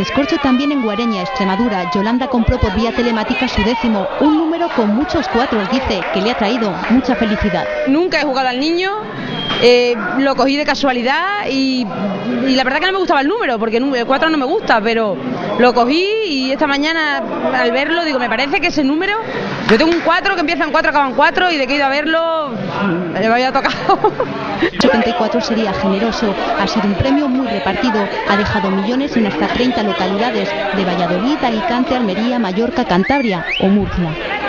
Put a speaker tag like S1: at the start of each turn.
S1: Descorche también en Guareña, Extremadura. Yolanda compró por vía telemática su décimo, un número con muchos cuatros, dice, que le ha traído mucha felicidad.
S2: Nunca he jugado al niño, eh, lo cogí de casualidad y, y, la verdad que no me gustaba el número, porque el 4 no me gusta, pero lo cogí y esta mañana al verlo digo, me parece que ese número, yo tengo un 4 que empieza en 4, acaba en 4 y de que he ido a verlo, me había tocado.
S1: 74 sería generoso, ha sido un premio muy repartido, ha dejado millones en hasta 30 localidades de Valladolid, Alicante, Almería, Mallorca, Cantabria o Murcia.